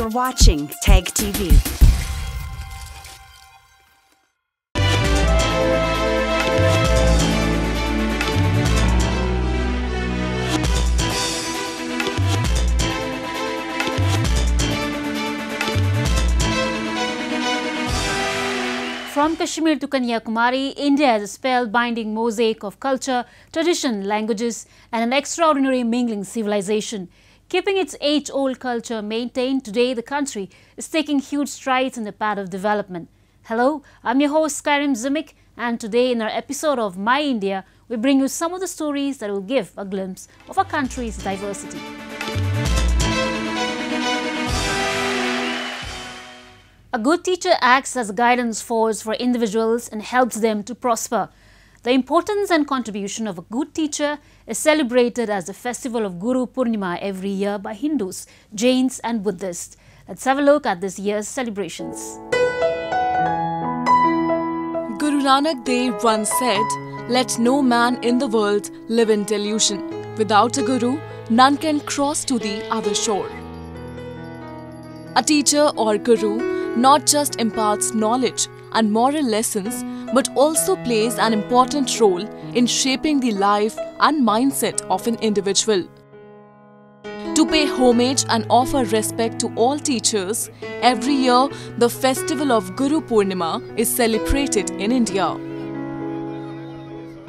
You're watching Tag TV. From Kashmir to Kanyakumari, India is a spellbinding mosaic of culture, tradition, languages, and an extraordinary mingling civilization. Keeping its age old culture maintained, today the country is taking huge strides in the path of development. Hello, I'm your host Skyrim Zimik, and today in our episode of My India, we bring you some of the stories that will give a glimpse of our country's diversity. A good teacher acts as a guidance force for individuals and helps them to prosper. The importance and contribution of a good teacher is celebrated as the festival of Guru Purnima every year by Hindus, Jains and Buddhists. Let's have a look at this year's celebrations. Guru Nanak Dev once said, Let no man in the world live in delusion. Without a guru, none can cross to the other shore. A teacher or guru not just imparts knowledge and moral lessons, but also plays an important role in shaping the life and mindset of an individual. To pay homage and offer respect to all teachers, every year the festival of Guru Purnima is celebrated in India.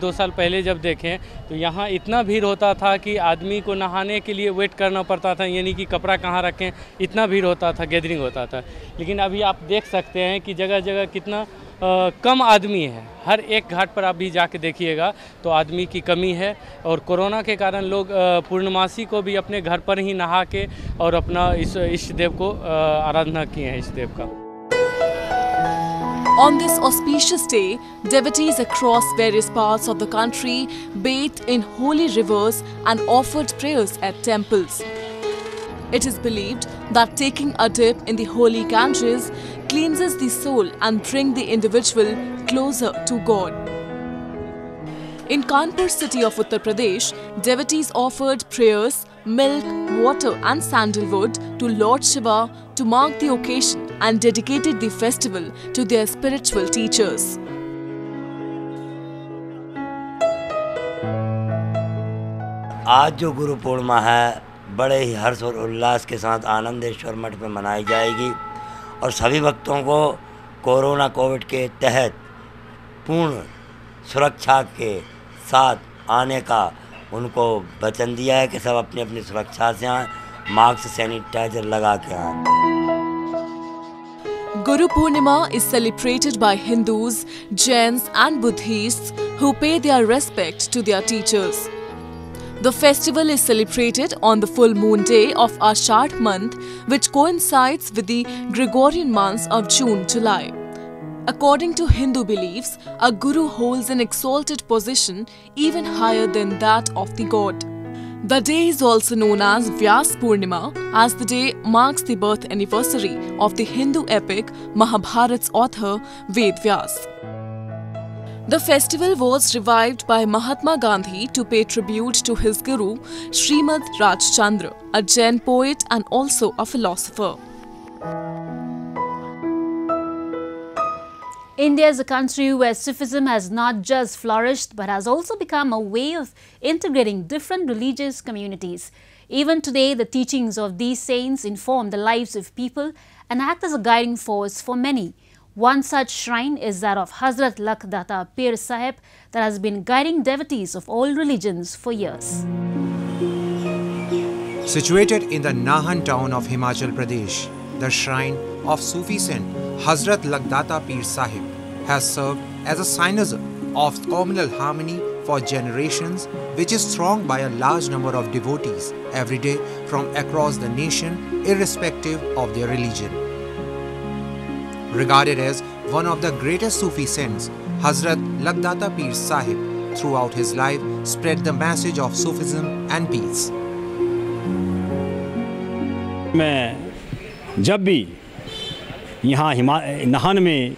दो साल पहले जब देखें तो यहाँ इतना भीड़ होता था कि आदमी को नहाने के लिए वेट करना पड़ता था यानी कि कपड़ा कहाँ रखें इतना भीड़ होता था गैदरिंग होता था लेकिन अभी आप देख सकते हैं कि जगह जगह कितना आ, कम आदमी है हर एक घाट पर आप भी जाके देखिएगा तो आदमी की कमी है और कोरोना के कारण लोग पूर्णमासी को भी अपने घर पर ही नहा के और अपना इस इष्ट देव को आराधना किए हैं इष्ट देव का On this auspicious day, devotees across various parts of the country bathed in holy rivers and offered prayers at temples. It is believed that taking a dip in the holy Ganges cleanses the soul and brings the individual closer to God. In Kanpur city of Uttar Pradesh, devotees offered prayers, milk, water and sandalwood to Lord Shiva to mark the occasion and dedicated the festival to their spiritual teachers. आज जो गुरु पूर्णिमा है बड़े ही हर्ष और उल्लास के साथ आनंदेश्वर मठ में मनाई जाएगी और सभी भक्तों को कोरोना कोविड के तहत पूर्ण सुरक्षा के साथ आने का उनको वचन दिया है कि सब अपनी अपनी सुरक्षा से आए, मास्क, सैनिटाइजर लगा के आए। Guru Purnima is celebrated by Hindus Jain and Buddhist who pay their respect to their teachers The festival is celebrated on the full moon day of Ashad month which coincides with the Gregorian months of June-July. According to Hindu beliefs, a guru holds an exalted position even higher than that of the god. The day is also known as Vyas Purnima, as the day marks the birth anniversary of the Hindu epic Mahabharat's author Ved Vyas. The festival was revived by Mahatma Gandhi to pay tribute to his guru Srimad Rajchandra, a Jain poet and also a philosopher. India is a country where Sufism has not just flourished but has also become a way of integrating different religious communities. Even today, the teachings of these saints inform the lives of people and act as a guiding force for many. One such shrine is that of Hazrat Lakhdata Pir Sahib that has been guiding devotees of all religions for years. Situated in the Nahan town of Himachal Pradesh, the shrine of Sufi saint Hazrat Lakhdata Pir Sahib has served as a synonym of communal harmony for generations, which is thronged by a large number of devotees every day from across the nation, irrespective of their religion. Regarded as one of the greatest Sufi saints, Hazrat Lakhdata Pir Sahib, throughout his life, spread the message of Sufism and peace. मैं जब भी यहाँ हिमा नहान में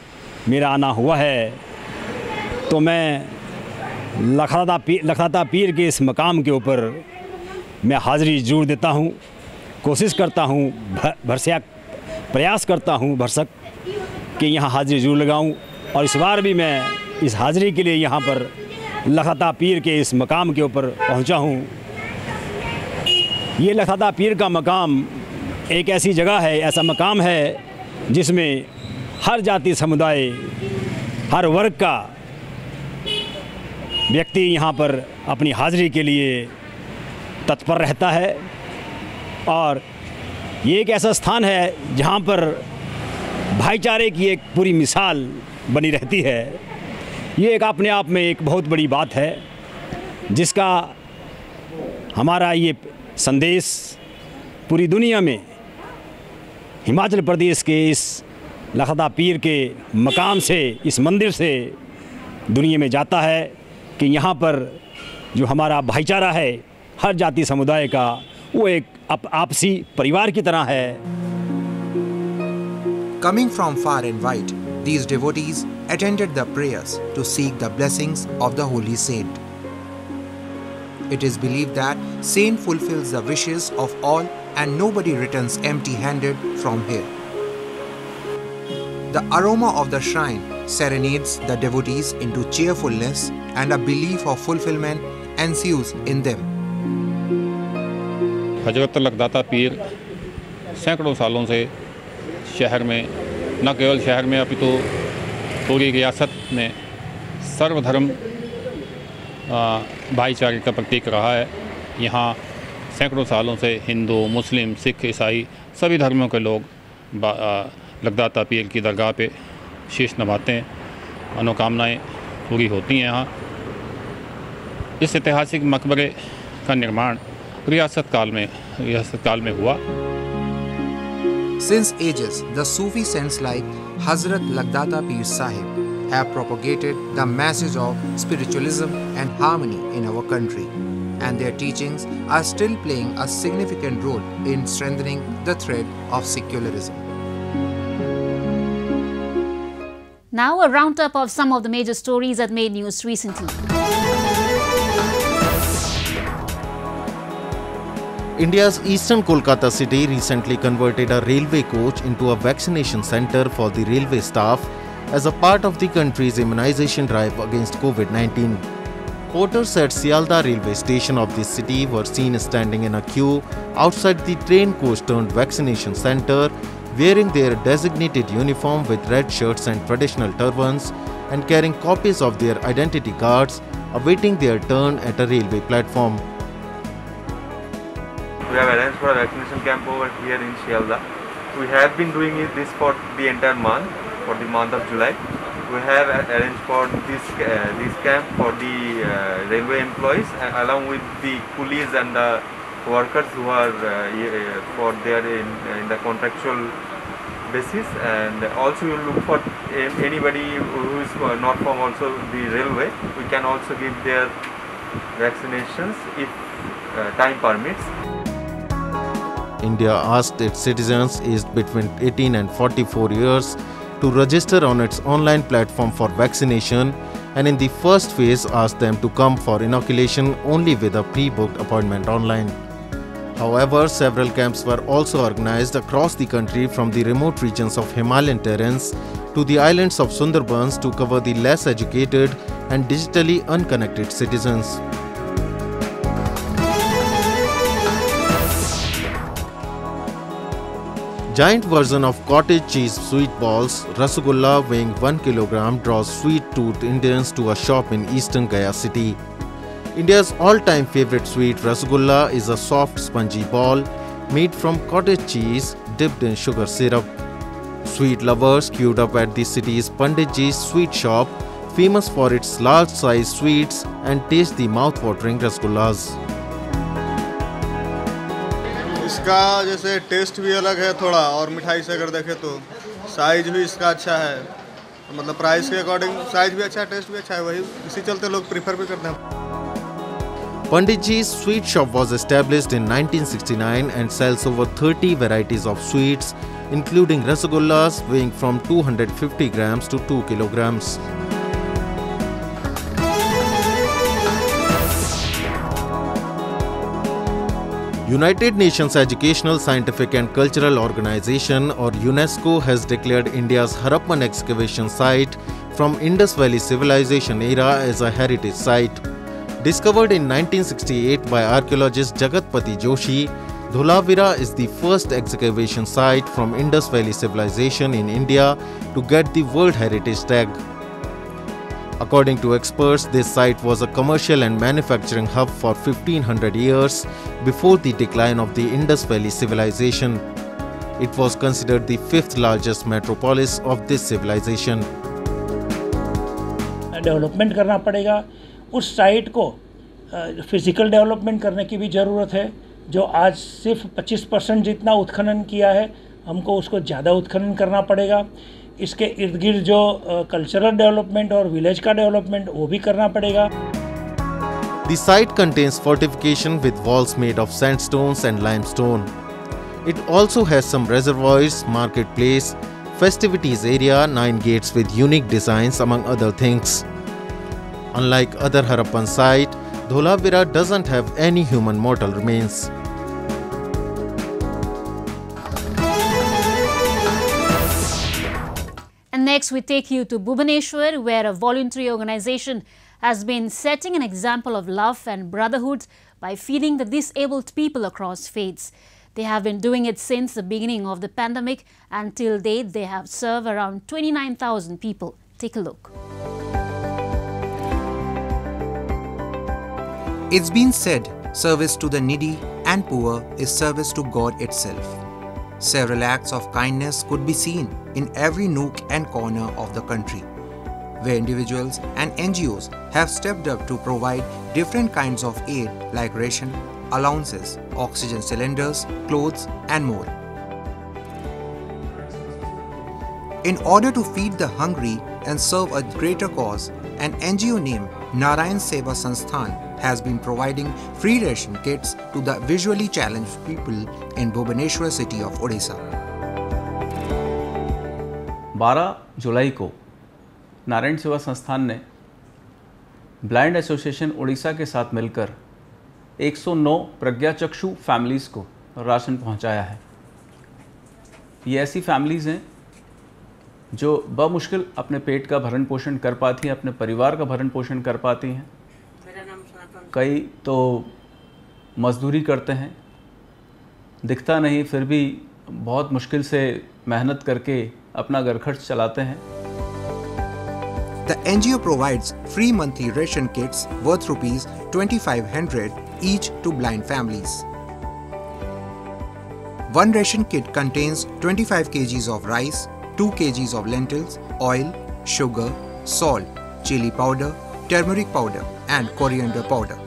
मेरा आना हुआ है तो मैं लखदाता पीर लखदाता पीर के इस मकाम के ऊपर मैं हाज़िरी ज़रूर देता हूँ कोशिश करता हूँ भरसिया प्रयास करता हूँ भरसक कि यहाँ हाजिरी ज़रूर लगाऊँ और इस बार भी मैं इस हाजिरी के लिए यहाँ पर लखता पीर के इस मकाम के ऊपर पहुँचा हूँ। ये लखता पीर का मकाम एक ऐसी जगह है, ऐसा मकाम है जिसमें हर जाति समुदाय, हर वर्ग का व्यक्ति यहाँ पर अपनी हाजिरी के लिए तत्पर रहता है। और ये एक ऐसा स्थान है जहाँ पर भाईचारे की एक पूरी मिसाल बनी रहती है। ये एक अपने आप में एक बहुत बड़ी बात है जिसका हमारा ये संदेश पूरी दुनिया में हिमाचल प्रदेश के इस लखदा पीर के मकाम से इस मंदिर से दुनिया में जाता है कि यहाँ पर जो हमारा भाईचारा है हर जाति समुदाय का वो एक आप, आपसी परिवार की तरह है। Coming from far and wide, these devotees attended the prayers to seek the blessings of the holy saint. It is believed that saint fulfills the wishes of all and nobody returns empty-handed from here. The aroma of the shrine serenades the devotees into cheerfulness and a belief of fulfillment ensues in them. हजरत लगदाता पीर सैकड़ों सालों से शहर में, न केवल शहर में अपितु पूरी रियासत में सर्वधर्म भाईचारे का प्रतीक रहा है। यहाँ सैकड़ों सालों से हिंदू, मुस्लिम, सिख, ईसाई सभी धर्मों के लोग लगदाता पीर की दरगाह पे शीश नभाते हैं मनोकामनाएँ पूरी होती हैं यहाँ। इस ऐतिहासिक मकबरे का निर्माण रियासत काल में, रियासत काल में हुआ। Since ages, the Sufi saints like Hazrat Lakhdata Pir Sahib have propagated the message of spiritualism and harmony in our country, and their teachings are still playing a significant role in strengthening the thread of secularism. Now, a roundup of some of the major stories that made news recently. India's eastern Kolkata city recently converted a railway coach into a vaccination center for the railway staff as a part of the country's immunization drive against COVID 19. Porters at Sealdah railway station of the city were seen standing in a queue outside the train coach turned vaccination center, wearing their designated uniform with red shirts and traditional turbans, and carrying copies of their identity cards, awaiting their turn at a railway platform. We have arranged for a vaccination camp over here in Sealdah. We have been doing it this for the entire month, for the month of July. We have arranged for this uh, this camp for the uh, railway employees and along with the coolies and the workers who are uh, uh, for their in, in the contractual basis and also you look for anybody who is uh, not from also the railway. We can also give their vaccinations if uh, time permits. India asked its citizens aged between 18 and 44 years to register on its online platform for vaccination and in the first phase asked them to come for inoculation only with a pre-booked appointment online. However, several camps were also organized across the country from the remote regions of Himalayan terrains to the islands of Sundarbans to cover the less educated and digitally unconnected citizens. Giant version of cottage cheese sweet balls, Rasgulla weighing 1 kg draws sweet-toothed Indians to a shop in eastern Gaya city. India's all-time favorite sweet Rasgulla is a soft spongy ball made from cottage cheese dipped in sugar syrup. Sweet lovers queued up at the city's Panditji's sweet shop, famous for its large-sized sweets and taste the mouth-watering rasgullas. इसका जैसे test भी अलग है थोड़ा और मिठाई से अगर देखें तो साइज़ भी इसका अच्छा है मतलब प्राइस के अकॉर्डिंग साइज़ भी अच्छा है टेस्ट भी अच्छा है वही इसी चलते लोग प्रीफर भी करते हैं Panditji's sweet shop was established in 1969 and sells over 30 varieties of sweets, including rasagullas weighing from 250 grams to 2 kilograms. United Nations Educational, Scientific and Cultural Organization or UNESCO has declared India's Harappan excavation site from Indus Valley Civilization era as a heritage site. Discovered in 1968 by archaeologist Jagatpati Joshi, Dholavira is the first excavation site from Indus Valley Civilization in India to get the World Heritage Tag. According to experts, this site was a commercial and manufacturing hub for 1500 years before the decline of the Indus Valley civilization. It was considered the fifth largest metropolis of this civilization. Development करना पड़ेगा उस site को physical development करने की भी ज़रूरत है जो आज सिर्फ़ 25 परसेंट जितना उत्खनन किया है हमको उसको ज़्यादा उत्खनन करना पड़ेगा इसके इर्द गिर्द जो कल्चरल डेवलपमेंट और विलेज का डेवलपमेंट वो भी करना पड़ेगा The site contains fortification with walls made of sandstones and limestone. It also has some reservoirs, marketplace, festivities area, nine gates with unique designs among other things. Unlike other Harappan site, Dholavira doesn't have any human mortal remains. We take you to Bhubaneswar, where a voluntary organization has been setting an example of love and brotherhood by feeding the disabled people across faiths. They have been doing it since the beginning of the pandemic and till date they have served around 29,000 people. Take a look. It's been said service to the needy and poor is service to God itself. Several acts of kindness could be seen in every nook and corner of the country, where individuals and NGOs have stepped up to provide different kinds of aid like ration, allowances, oxygen cylinders, clothes, and more. In order to feed the hungry and serve a greater cause, an NGO named Narayan Seva Sansthan has been providing free ration kits to the visually challenged people in Bhubaneswar city of Odisha. 12 जुलाई को नारायण सेवा संस्थान ने blind association Orissa के साथ मिलकर 109 प्रज्ञाचक्षु families को ration पहुँचाया है। ये ऐसी फैमिलीज़ हैं जो बमुश्किल अपने पेट का भरण पोषण कर पाती हैं, अपने परिवार का भरण पोषण कर पाती हैं। कई तो मजदूरी करते हैं, दिखता नहीं, फिर भी बहुत मुश्किल से मेहनत करके अपना घर खर्च चलाते हैं The NGO provides free monthly ration kits worth rupees 2500 each to blind families. One ration kit contains 25 kgs of rice, 2 kgs of lentils, oil, sugar, salt, chili powder, turmeric powder, and coriander powder.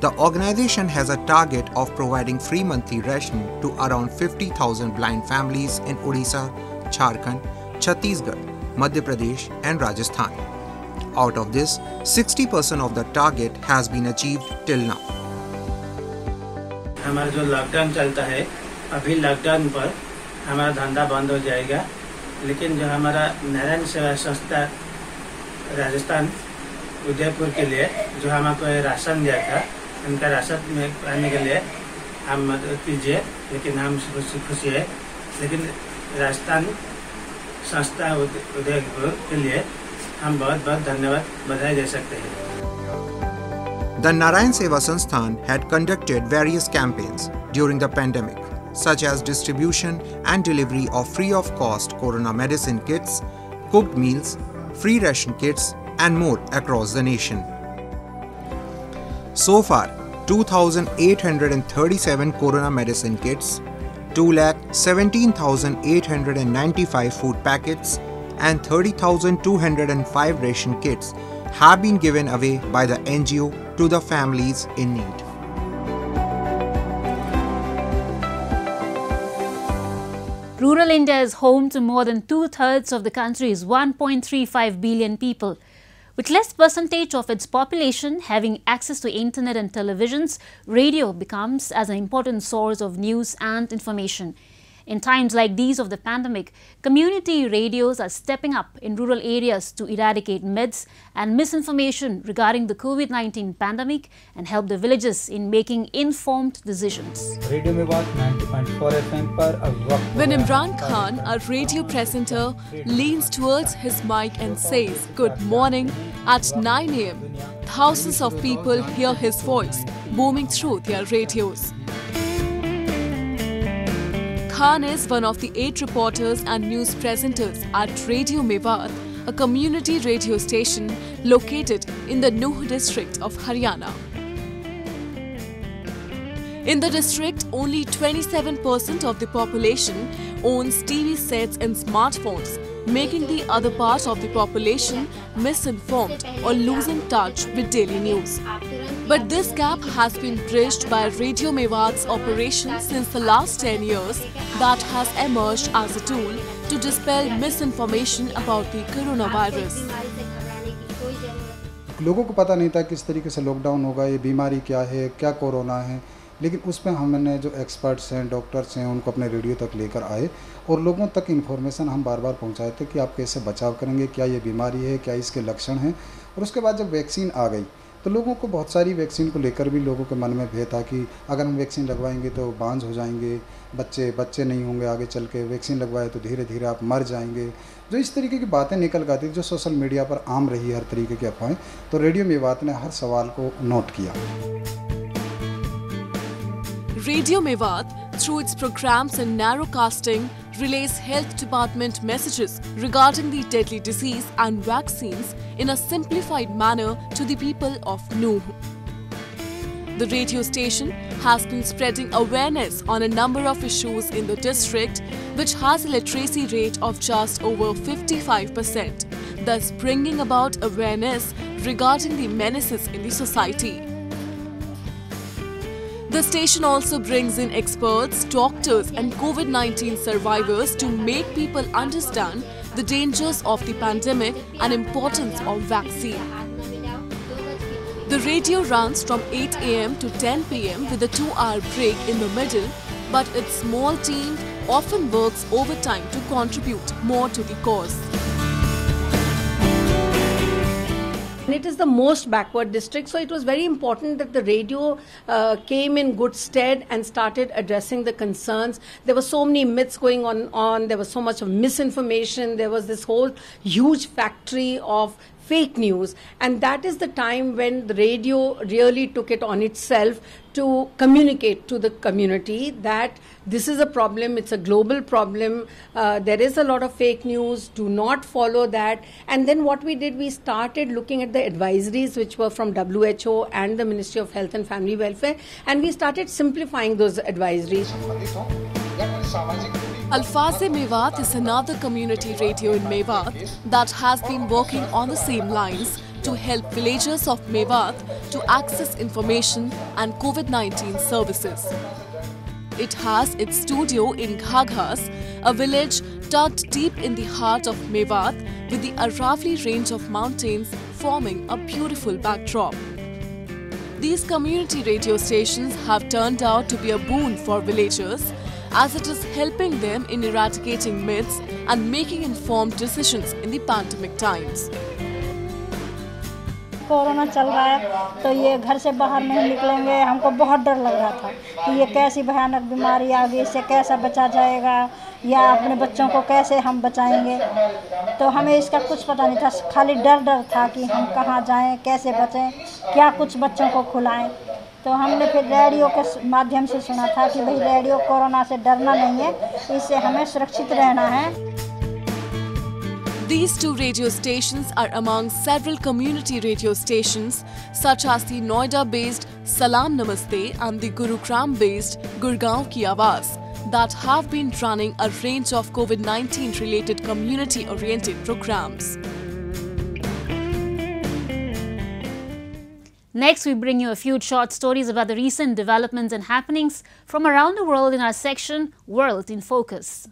The organization has a target of providing free monthly ration to around 50,000 blind families in Odisha, Jharkhand, Chhattisgarh, Madhya Pradesh, and Rajasthan. Out of this, 60% of the target has been achieved till now. हमारा जो lockdown चलता है अभी lockdown पर हमारा धंधा बंद हो जाएगा लेकिन जो हमारा नारायण सेवा संस्था राजस्थान उदयपुर के लिए जो हमको राशन दिया था उनका राशन में पाने के लिए हम मदद कीजिए लेकिन हम खुशी खुशी है लेकिन राजस्थान संस्था उदयपुर के लिए हम बहुत बहुत धन्यवाद बधाई दे सकते हैं The Narayan Seva Sansthan had conducted various campaigns during the pandemic, such as distribution and delivery of free of cost corona medicine kits, cooked meals, free ration kits, and more across the nation. So far, 2,837 corona medicine kits, 2,17,895 food packets, and 30,205 ration kits have been given away by the NGO to the families in need. Rural India is home to more than two thirds of the country's 1.35 billion people. With less percentage of its population having access to internet and televisions, radio becomes as an important source of news and information. In times like these of the pandemic, community radios are stepping up in rural areas to eradicate myths and misinformation regarding the COVID-19 pandemic and help the villages in making informed decisions. Radio When Imran Khan, our radio presenter, leans towards his mic and says, good morning, at 9 a.m., thousands of people hear his voice booming through their radios. Khan is one of the eight reporters and news presenters at Radio Mewat, a community radio station located in the Nuh district of Haryana. In the district, only 27% of the population owns TV sets and smartphones, making the other part of the population misinformed or losing touch with daily news. But this gap has been bridged by Radio Mewat's operation since the last 10 years that has emerged as a tool to dispel misinformation about the coronavirus. लोगों को पता नहीं था किस तरीके से lockdown होगा, ये बीमारी क्या है, क्या कोरोना है, लेकिन उसमें हमने जो एक्सपर्ट्स हैं डॉक्टर्स हैं, उनको अपने रेडियो तक लेकर आए और लोगों तक इन्फॉर्मेशन हम बार बार पहुँचाए थे कि आप कैसे बचाव करेंगे, क्या ये बीमारी है, क्या इसके लक्षण हैं और उसके बाद जब वैक्सीन आ गई तो लोगों को बहुत सारी वैक्सीन को लेकर भी लोगों के मन में भय था कि अगर हम वैक्सीन लगवाएँगे तो बांझ हो जाएँगे बच्चे बच्चे नहीं होंगे आगे चल के वैक्सीन लगवाए तो धीरे धीरे आप मर जाएँगे। जो इस तरीके की बातें निकल थी जो सोशल मीडिया पर आम रही हर तरीके की अफवाहें तो रेडियो मेवात ने हर सवाल को नोट किया। Radio Mewat, through its programs and narrowcasting, relays health department messages regarding the deadly disease and vaccines in a simplified manner to the people of Nuh. The radio station has been spreading awareness on a number of issues in the district, which has a literacy rate of just over 55%, thus bringing about awareness regarding the menaces in the society. The station also brings in experts, doctors, and COVID 19 survivors to make people understand the dangers of the pandemic and importance of vaccine. The radio runs from 8 am to 10 pm with a 2 hour break in the middle, but its small team often works overtime to contribute more to the cause. And it is the most backward district, so it was very important that the radio uh, came in good stead and started addressing the concerns. There were so many myths going on, on. There was so much of misinformation. There was this whole huge factory of fake news. And that is the time when the radio really took it on itself to communicate to the community that this is a problem it's a global problem uh, there is a lot of fake news do not follow that. And then what we did we started looking at the advisories which were from WHO and the ministry of health and family welfare and we started simplifying those advisories Alfaze Mewat is another community radio in Mewat that has been working on the same lines to help villagers of Mewat to access information and COVID 19 services. It has its studio in Ghaghas, a village tucked deep in the heart of Mewat with the Aravali range of mountains forming a beautiful backdrop. These community radio stations have turned out to be a boon for villagers as it is helping them in eradicating myths and making informed decisions in the pandemic times. Corona चल रहा है तो ये घर से बाहर नहीं निकलेंगे। हमको बहुत डर लग रहा था कि ये कैसी भयानक बीमारी आ गई, इससे कैसा बचा जाएगा, या अपने बच्चों को कैसे हम बचाएँगे। तो हमें इसका कुछ पता नहीं था, खाली डर डर था कि हम कहाँ जाएँ, कैसे बचें, क्या कुछ बच्चों को खुलाएँ। तो हमने फिर रेडियो के माध्यम से सुना था कि भाई रेडियो कोरोना से डरना नहीं है इससे हमें सुरक्षित रहना है These two radio stations are among several community radio stations such as the Noida-based Salam Namaste and the Gurugram-based Gurgaon Ki Awaaz that have been running a range of COVID-19 related community-oriented programs. Next, we bring you a few short stories about the recent developments and happenings from around the world in our section, World in Focus.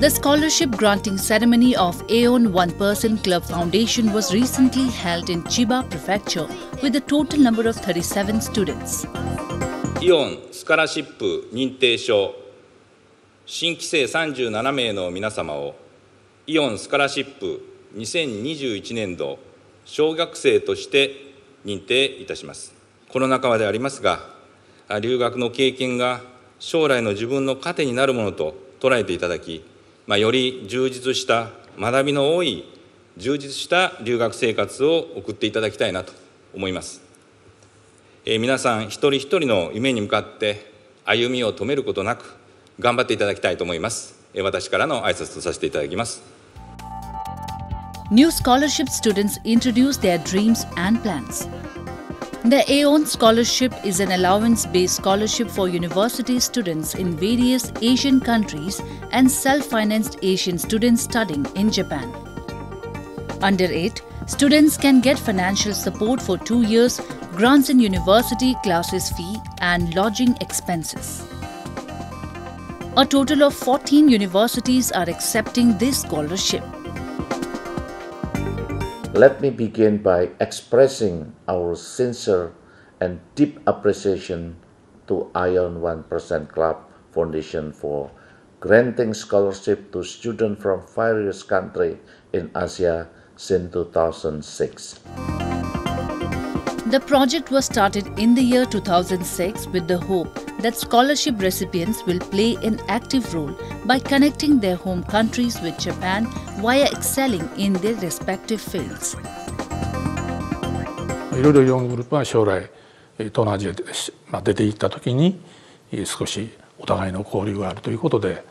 The scholarship granting ceremony of Aeon One Percent Club Foundation was recently held in Chiba Prefecture with a total number of 37 students. Aeon Scholarship 認定証新規生37名の皆様をイオンスカラシップ2021年度小学生として認定いたします。コロナ禍でありますが留学の経験が将来の自分の糧になるものと捉えていただき、まあ、より充実した学びの多い充実した留学生活を送っていただきたいなと思います、えー、皆さん一人一人の夢に向かって歩みを止めることなく頑張っていただきたいと思います、えー、私からの挨拶とさせていただきます。New scholarship students introduce their dreams and plans. The Aeon Scholarship is an allowance based scholarship for university students in various Asian countries and self financed Asian students studying in Japan. Under it, students can get financial support for two years, grants in university classes fee, and lodging expenses. A total of 14 universities are accepting this scholarship. Let me begin by expressing our sincere and deep appreciation to Aeon 1% Club Foundation for granting scholarship to students from various countries in Asia since 2006. The project was started in the year 2006 with the hope that scholarship recipients will play an active role by connecting their home countries with Japan via excelling in their respective fields. いろいろイオングループは将来東南アジアで、まあ、出ていった時に少しお互いの交流があるということで、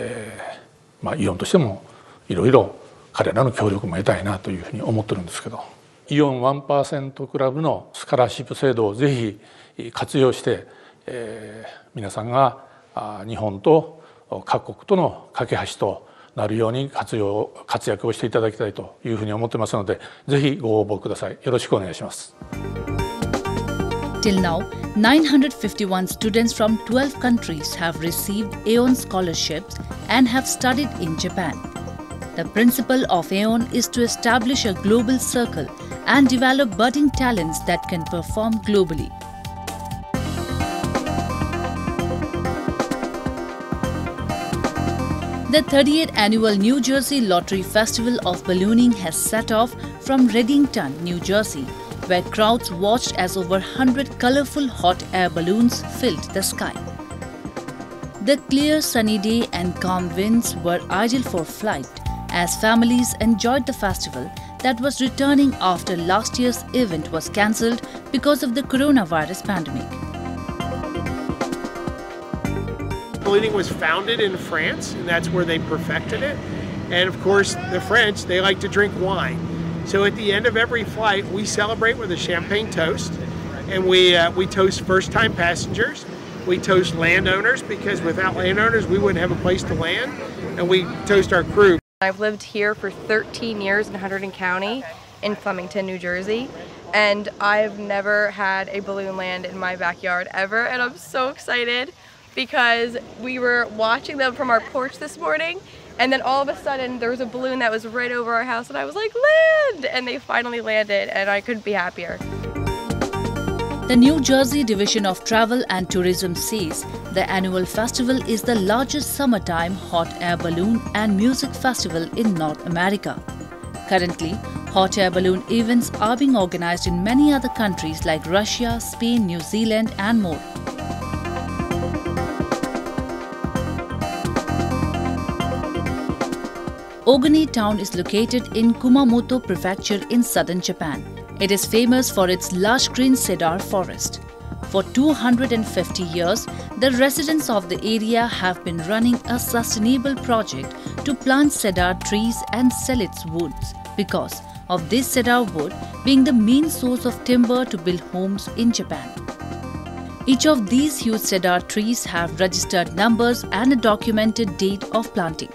えーまあ、イオンとしてもいろいろ彼らの協力も得たいなというふうに思ってるんですけどイオン1%クラブのスカラシップ制度をぜひ活用してえー、皆さんが日本と各国との架け橋となるように活用活躍をしていただきたいというふうに思ってますのでぜひご応募くださいよろしくお願いします Till now, 951 students from 12 countries have received Aeon scholarships and have studied in Japan. The principle of Aeon is to establish a global circle and develop budding talents that can perform globally. The 38th annual New Jersey Lottery Festival of Ballooning has set off from Readington, New Jersey, where crowds watched as over 100 colorful hot air balloons filled the sky. The clear sunny day and calm winds were ideal for flight as families enjoyed the festival that was returning after last year's event was cancelled because of the coronavirus pandemic. Ballooning was founded in France, and that's where they perfected it. And of course, the French, they like to drink wine. So at the end of every flight, we celebrate with a champagne toast, and we, uh, we toast first time passengers. We toast landowners because without landowners, we wouldn't have a place to land, and we toast our crew. I've lived here for 13 years in Hunterdon County in Flemington, New Jersey, and I've never had a balloon land in my backyard ever, and I'm so excited because we were watching them from our porch this morning and then all of a sudden there was a balloon that was right over our house and I was like, land! And they finally landed and I couldn't be happier. The New Jersey Division of Travel and Tourism says the annual festival is the largest summertime hot air balloon and music festival in North America. Currently, hot air balloon events are being organized in many other countries like Russia, Spain, New Zealand and more. Oguni town is located in Kumamoto Prefecture in southern Japan. It is famous for its lush green cedar forest. For 250 years, the residents of the area have been running a sustainable project to plant cedar trees and sell its woods because of this cedar wood being the main source of timber to build homes in Japan. Each of these huge cedar trees have registered numbers and a documented date of planting.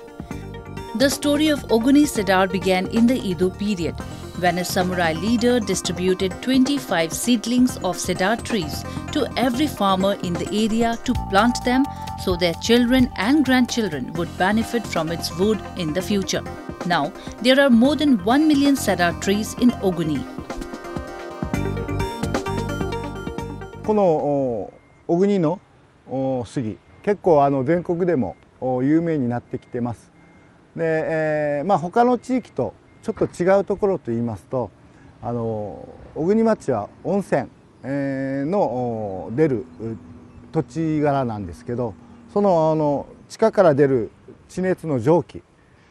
The story of Oguni Cedar began in the Edo period, when a samurai leader distributed 25 seedlings of cedar trees to every farmer in the area to plant them so their children and grandchildren would benefit from its wood in the future. Now, there are more than 1 million cedar trees in Oguni. この小国の杉結構あの全国でも有名になってきてます。で、えー、まあ他の地域とちょっと違うところと言いますとあの小国町は温泉、えー、の出る土地柄なんですけどそのあの地下から出る地熱の蒸気、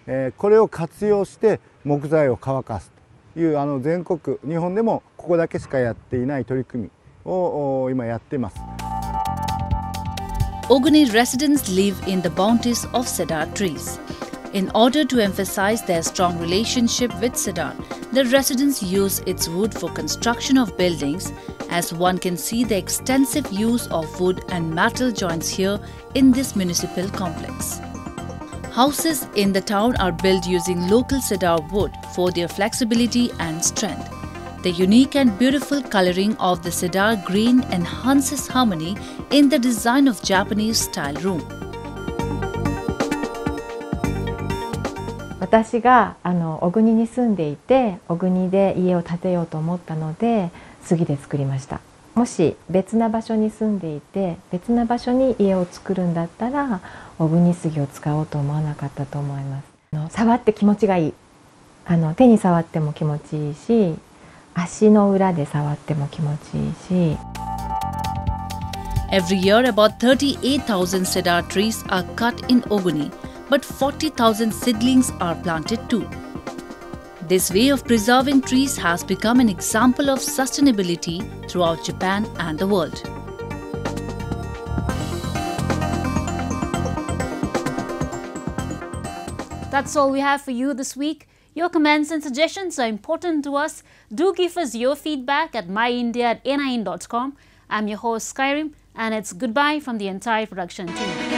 えー、これを活用して木材を乾かすというあの全国日本でもここだけしかやっていない取り組みを今やっています。Ogni residents live in the bounties of cedar trees. In order to emphasize their strong relationship with cedar, the residents use its wood for construction of buildings as one can see the extensive use of wood and metal joints here in this municipal complex. Houses in the town are built using local cedar wood for their flexibility and strength. The unique and beautiful coloring of the cedar green enhances harmony in the design of Japanese style room. 私があの小国に住んでいて小国で家を建てようと思ったので杉で作りました。もし別な場所に住んでいて別な場所に家を作るんだったら小国杉を使おうと思わなかったと思います。触って気持ちがいい。あの手に触っても気持ちいいし足の裏で触っても気持ちいいし。Every year about 38,000 cedar trees are cut in Oguni. But 40,000 seedlings are planted too. This way of preserving trees has become an example of sustainability throughout Japan and the world. That's all we have for you this week. Your comments and suggestions are important to us. Do give us your feedback at myindia at. I'm your host Skyrim and it's goodbye from the entire production team.